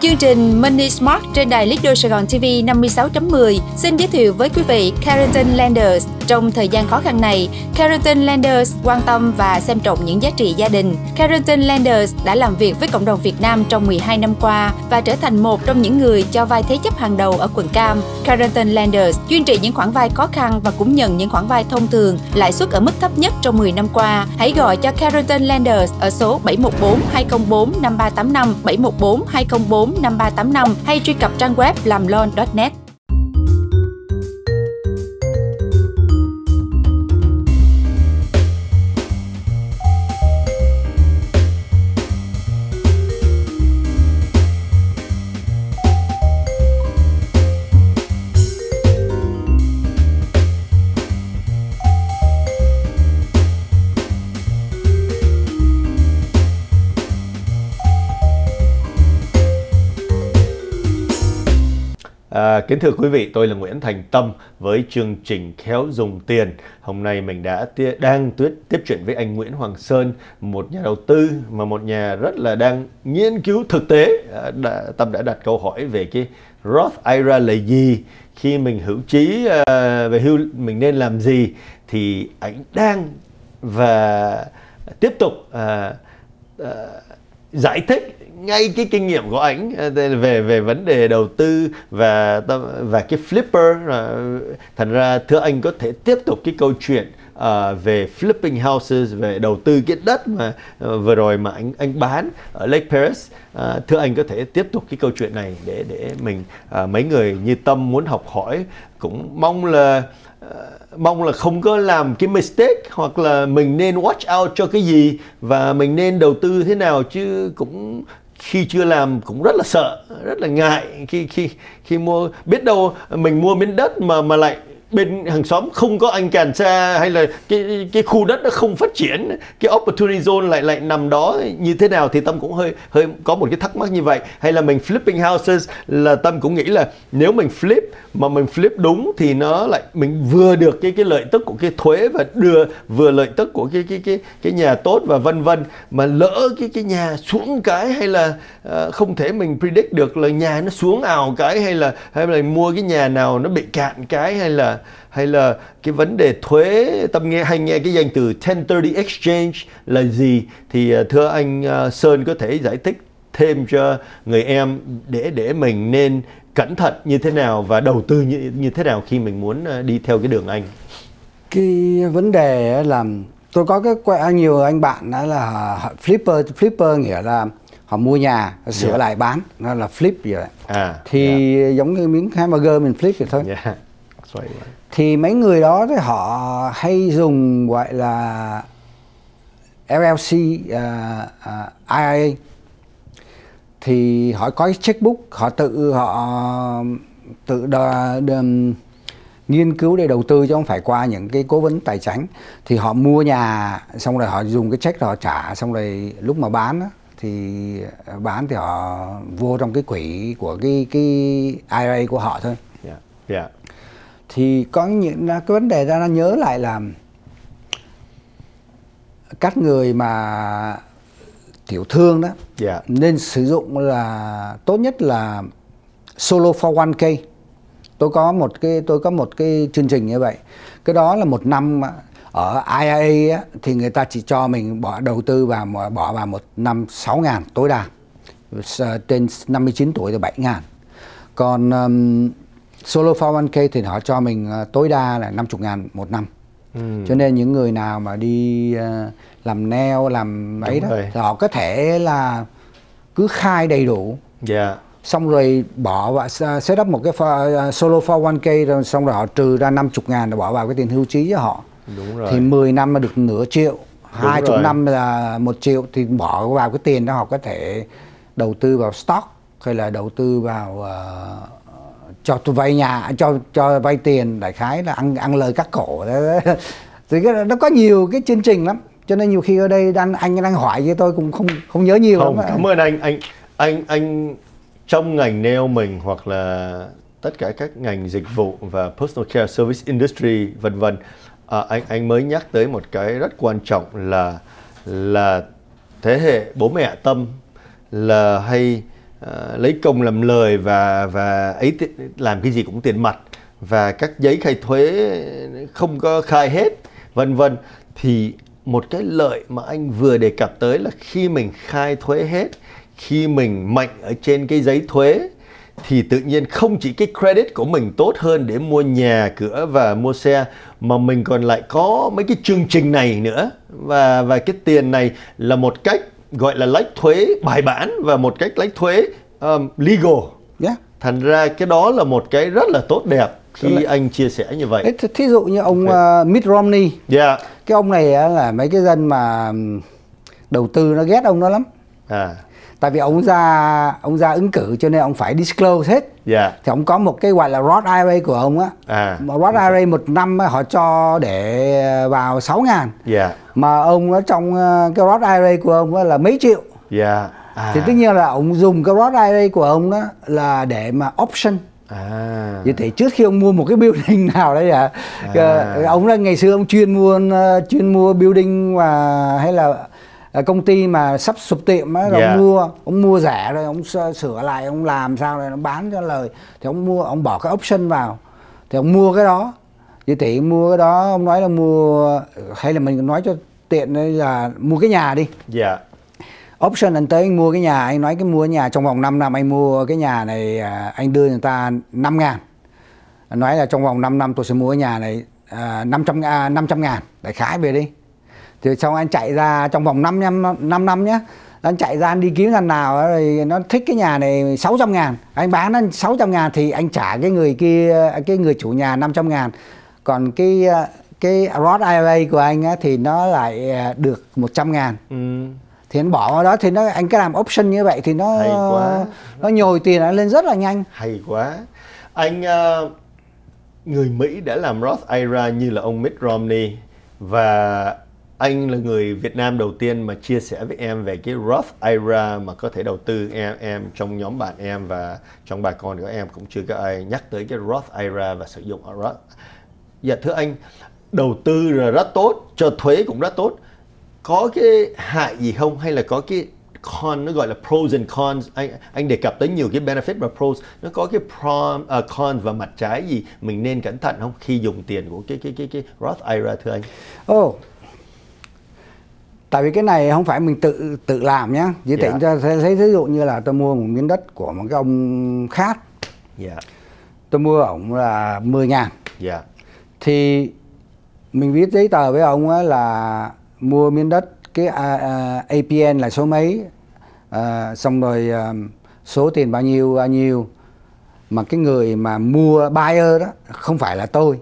Chương trình Money Smart trên đài Lido Sài Gòn TV 56.10 xin giới thiệu với quý vị Carrington landers Trong thời gian khó khăn này, Carrington landers quan tâm và xem trọng những giá trị gia đình. Carrington landers đã làm việc với cộng đồng Việt Nam trong 12 năm qua và trở thành một trong những người cho vay thế chấp hàng đầu ở quận Cam. Carrington landers duy trì những khoản vay khó khăn và cũng nhận những khoản vay thông thường, lãi suất ở mức thấp nhất trong 10 năm qua. Hãy gọi cho Carrington landers ở số 714 204 5385 714 204 5385 hay truy cập trang web làm loan.net. kính thưa quý vị, tôi là Nguyễn Thành Tâm với chương trình Khéo Dùng Tiền. Hôm nay mình đã tia, đang tuyết, tiếp chuyện với anh Nguyễn Hoàng Sơn, một nhà đầu tư mà một nhà rất là đang nghiên cứu thực tế. À, đã, Tâm đã đặt câu hỏi về cái Roth IRA là gì, khi mình hữu trí à, về hưu mình nên làm gì thì anh đang và tiếp tục à, à, giải thích ngay cái kinh nghiệm của ảnh ờ, về về vấn đề đầu tư và và cái flipper ờ, thành ra thưa anh có thể tiếp tục cái câu chuyện uh, về flipping houses về đầu tư cái đất mà uh, vừa rồi mà anh anh bán ở Lake Paris. Uh, thưa anh có thể tiếp tục cái câu chuyện này để để mình uh, mấy người như tâm muốn học hỏi cũng mong là uh, mong là không có làm cái mistake hoặc là mình nên watch out cho cái gì và mình nên đầu tư thế nào chứ cũng khi chưa làm cũng rất là sợ, rất là ngại khi khi khi mua, biết đâu mình mua miếng đất mà mà lại bên hàng xóm không có anh càn xa hay là cái cái khu đất nó không phát triển cái opportunity zone lại lại nằm đó như thế nào thì tâm cũng hơi hơi có một cái thắc mắc như vậy. Hay là mình flipping houses là tâm cũng nghĩ là nếu mình flip mà mình flip đúng thì nó lại mình vừa được cái cái lợi tức của cái thuế và đưa vừa lợi tức của cái cái cái cái nhà tốt và vân vân mà lỡ cái cái nhà xuống cái hay là uh, không thể mình predict được là nhà nó xuống ảo cái hay là hay là mua cái nhà nào nó bị cạn cái hay là hay là cái vấn đề thuế tâm nghe hay nghe cái danh từ 1030 exchange là gì thì uh, thưa anh uh, Sơn có thể giải thích thêm cho người em để để mình nên cẩn thận như thế nào và đầu tư như như thế nào khi mình muốn uh, đi theo cái đường anh cái vấn đề là tôi có cái quen nhiều anh bạn đó là flipper flipper nghĩa là họ mua nhà sửa yeah. lại bán nó là flip vậy. À, thì yeah. giống như miếng hamburger mình flip vậy thôi yeah thì mấy người đó thì họ hay dùng gọi là LLC uh, uh, IIA thì họ có cái checkbook họ tự họ tự đo, đo, nghiên cứu để đầu tư chứ không phải qua những cái cố vấn tài chính thì họ mua nhà xong rồi họ dùng cái check họ trả xong rồi lúc mà bán đó, thì bán thì họ vô trong cái quỹ của cái cái IRA của họ thôi. Yeah. Yeah thì có những cái vấn đề ra nó nhớ lại là các người mà tiểu thương đó yeah. Dạ. nên sử dụng là tốt nhất là solo for one k tôi có một cái tôi có một cái chương trình như vậy cái đó là một năm ở IIA á, thì người ta chỉ cho mình bỏ đầu tư vào bỏ vào một năm 6 ngàn tối đa trên 59 tuổi thì 7 ngàn còn um, solo 401k thì họ cho mình ờ, tối đa là 50 ngàn một năm ừ. cho nên những người nào mà đi ờ, làm nail làm ấy đó thì họ có thể là cứ khai đầy đủ yeah. Dạ. xong rồi bỏ và set up một cái ờ, solo 401k rồi xong rồi họ trừ ra 50 ngàn để bỏ vào cái tiền hưu trí cho họ Đúng rồi. thì 10 năm mà được nửa triệu hai chục năm là một triệu thì bỏ vào cái tiền đó họ có thể đầu tư vào stock hay là đầu tư vào uh, cho tôi vay nhà cho cho vay tiền đại khái là ăn ăn lời các cổ. Thì cái, nó có nhiều cái chương trình lắm. Cho nên nhiều khi ở đây đang anh đang hỏi với tôi cũng không không nhớ nhiều không lắm. cảm ơn anh. Anh anh anh trong ngành nail mình hoặc là tất cả các ngành dịch vụ và personal care service industry vân vân. À, anh anh mới nhắc tới một cái rất quan trọng là là thế hệ bố mẹ tâm là hay uh, lấy công làm lời và và ấy làm cái gì cũng tiền mặt và các giấy khai thuế không có khai hết vân vân. Thì một cái lợi mà anh vừa đề cập tới là khi mình khai thuế hết khi mình mạnh ở trên cái giấy thuế thì tự nhiên không chỉ cái credit của mình tốt hơn để mua nhà cửa và mua xe mà mình còn lại có mấy cái chương trình này nữa. Và và cái tiền này là một cách gọi là lách thuế bài bản và một cách lách thuế um, legal yeah. thành ra cái đó là một cái rất là tốt đẹp khi là... anh chia sẻ như vậy Ê, thí dụ như ông okay. uh, Mitt Romney yeah. cái ông này là mấy cái dân mà đầu tư nó ghét ông đó lắm à tại vì ông ra ông ra ứng cử cho nên ông phải disclose hết yeah. thì ông có một cái gọi là Roth IRA của ông á à, Roth IRA một năm họ cho để vào 6 ngàn yeah. mà ông ở trong ờ, cái Roth IRA của ông là mấy triệu yeah. à. thì tất nhiên là ông dùng cái Roth IRA của ông đó là để mà option À. Vậy thì trước khi ông mua một cái building nào đấy à, à. ông là ngày xưa ông chuyên mua chuyên mua building và hay là công ty mà sắp sụp tiệm á yeah. ông mua ông mua rẻ rồi ông sửa lại ông làm sao rồi nó bán cho lời. Thì ông mua ông bỏ cái option vào. Thì ông mua cái đó. Vậy thì mua cái đó ông nói là mua hay là mình nói cho tiện là mua cái nhà đi. Yeah. option anh tới anh mua cái nhà anh nói cái mua nhà trong vòng 5 năm anh mua cái nhà này à, anh đưa người ta 5 ngàn. Nói là trong vòng 5 năm tôi sẽ mua cái nhà này à, 500 à, 500 ngàn. Đại khái về đi thì xong anh chạy ra trong vòng 5 năm 5 năm nhé anh chạy ra anh đi kiếm lần nào rồi nó thích cái nhà này 600 ngàn. Anh bán nó 600 ngàn thì anh trả cái người kia cái người chủ nhà 500 ngàn. Còn cái cái Roth IRA của anh á, thì nó lại à, được 100 ngàn. Ừ. thì anh bỏ vào đó thì nó anh cứ làm option như vậy thì nó Hay quá. nó nhồi tiền lên rất là nhanh. Hay quá. Anh uh, người Mỹ đã làm Roth IRA như là ông Mitt Romney và anh là người Việt Nam đầu tiên mà chia sẻ với em về cái Roth IRA mà có thể đầu tư em em trong nhóm bạn em và trong bà con của em cũng chưa có ai nhắc tới cái Roth IRA và sử dụng Roth. Dạ thưa anh, đầu tư là rất tốt, cho thuế cũng rất tốt. Có cái hại gì không hay là có cái con nó gọi là pros and cons anh anh đề cập tới nhiều cái benefit và pros nó có cái pro uh, à, con và mặt trái gì mình nên cẩn thận không khi dùng tiền của cái cái cái cái Roth IRA thưa anh? Oh, tại vì cái này không phải mình tự tự làm nhá. Chỉ tiện cho thấy ví dụ như là tôi mua một miếng đất của một cái ông khác. Yeah. tôi mua ổng là 10 ngàn. Yeah. thì mình viết giấy tờ với ông là mua miếng đất cái uh, uh, APN là số mấy uh, xong rồi uh, số tiền bao nhiêu bao nhiêu. Mà cái người mà mua buyer đó không phải là tôi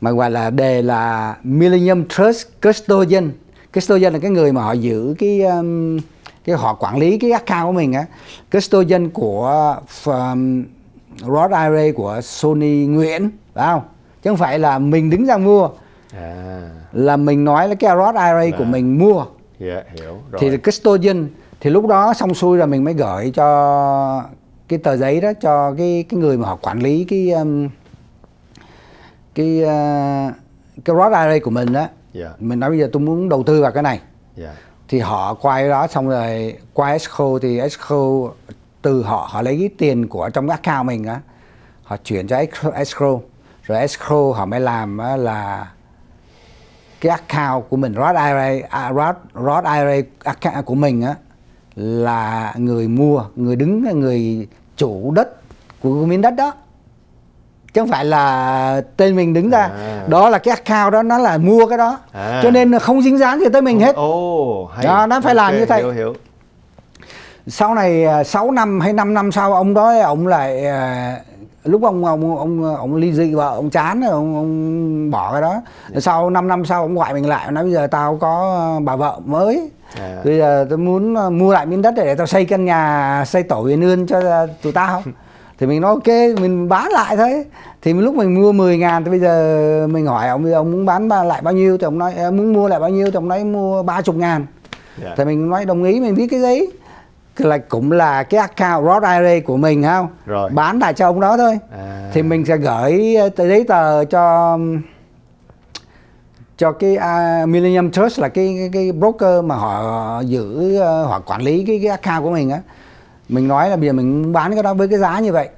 mà gọi là đề là Millennium Trust Custodian custodian là cái người mà họ giữ cái um, cái họ quản lý cái account của mình á custodian của um, Rod IRA của Sony Nguyễn phải không chứ không phải là mình đứng ra mua à. là mình nói là cái Rod IRA à. của mình mua yeah, dạ, hiểu rồi. thì custodian thì lúc đó xong xuôi là mình mới gửi cho cái tờ giấy đó cho cái cái người mà họ quản lý cái um, cái uh, cái Rod IRA của mình đó yeah. Dạ. mình nói bây giờ tôi muốn đầu tư vào cái này yeah. Dạ. thì họ quay đó xong rồi qua escrow thì escrow từ họ họ lấy cái tiền của trong cái account mình á họ chuyển cho escrow rồi escrow họ mới làm là cái account của mình Roth IRA à, Roth, Roth IRA account của mình á là người mua người đứng người chủ đất của miếng đất đó chứ không phải là tên mình đứng ra à. đó là cái account đó nó là mua cái đó à. cho nên không dính dáng gì tới mình hết oh, hay. đó nó phải okay, làm như thế hiểu, hiểu. sau này 6 à, năm hay 5 năm sau ông đó ông lại à, lúc ông ông ông ông ly dị vợ ông chán rồi ông, ông bỏ cái đó yeah. Dạ. sau 5 năm sau ông gọi mình lại nói bây giờ tao có bà vợ mới à. bây giờ tôi muốn mua lại miếng đất để tao xây căn nhà xây tổ huyền ương cho tụi tao thì mình nói ok mình bán lại thôi. Thì lúc mình mua 10 ngàn thì bây giờ mình hỏi ông bây giờ ông muốn bán lại bao nhiêu? Thì ông nói muốn mua lại bao nhiêu? Thì ông nói mua 30 ngàn. Yeah. Dạ. thì mình nói đồng ý mình viết cái giấy là cũng là cái account Roth IRA của mình không? Rồi. Bán lại cho ông đó thôi. À. thì mình sẽ gửi giấy tờ cho cho cái uh, Millennium Trust là cái, cái cái broker mà họ giữ uh, họ quản lý cái cái account của mình á mình nói là bây giờ mình bán cái đó với cái giá như vậy.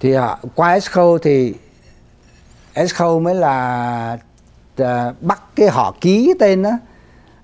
Thì uh, qua Esco thì Esco mới là uh, bắt cái họ ký tên đó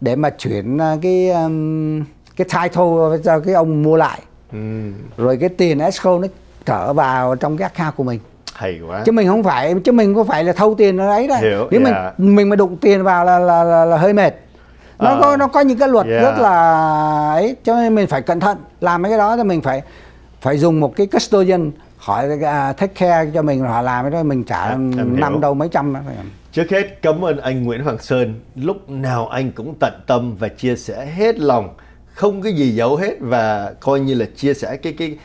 để mà chuyển uh, cái um, cái title cho cái ông mua lại. Ừ. rồi cái tiền Esco nó trở vào trong cái account của mình. Hay quá. Chứ mình không phải chứ mình có phải là thâu tiền ở đấy đâu. Nếu yeah. mình mình mà đụng tiền vào là là, là, là hơi mệt nó có nó có những cái luật yeah. rất là ấy cho nên mình phải cẩn thận. Làm mấy cái đó thì mình phải phải dùng một cái custodian hỏi uh, take care cho mình họ làm cái đó mình trả à, năm đâu mấy trăm đó. Trước hết cảm ơn anh Nguyễn Hoàng Sơn. Lúc nào anh cũng tận tâm và chia sẻ hết lòng. Không cái gì giấu hết và coi như là chia sẻ cái cái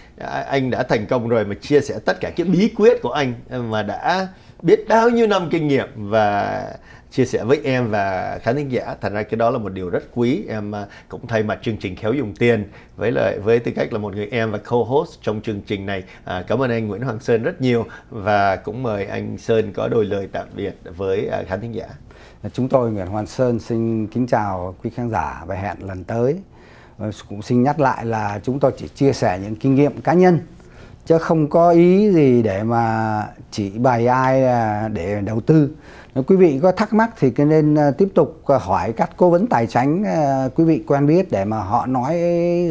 anh đã thành công rồi mà chia sẻ tất cả cái bí quyết của anh mà đã biết bao nhiêu năm kinh nghiệm và chia sẻ với em và khán thính giả. Thành ra cái đó là một điều rất quý. Em à, cũng thay mặt chương trình khéo dùng tiền với lại với tư cách là một người em và co-host trong chương trình này à, cảm ơn anh Nguyễn Hoàng Sơn rất nhiều. Và cũng mời anh Sơn có đôi lời tạm biệt với à, khán thính giả. Chúng tôi Nguyễn Hoàng Sơn xin kính chào quý khán giả và hẹn lần tới. Ờ, cũng xin nhắc lại là chúng tôi chỉ chia sẻ những kinh nghiệm cá nhân chứ không có ý gì để mà chỉ bài ai à, để đầu tư quý vị có thắc mắc thì nên à, tiếp tục à, hỏi các cố vấn tài chính à, quý vị quen biết để mà họ nói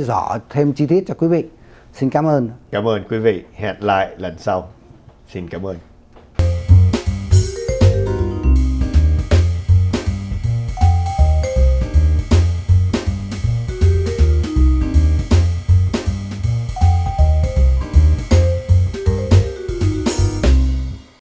rõ thêm chi tiết cho quý vị. Xin cảm ơn. Cảm ơn quý vị. Hẹn lại lần sau. Xin cảm ơn.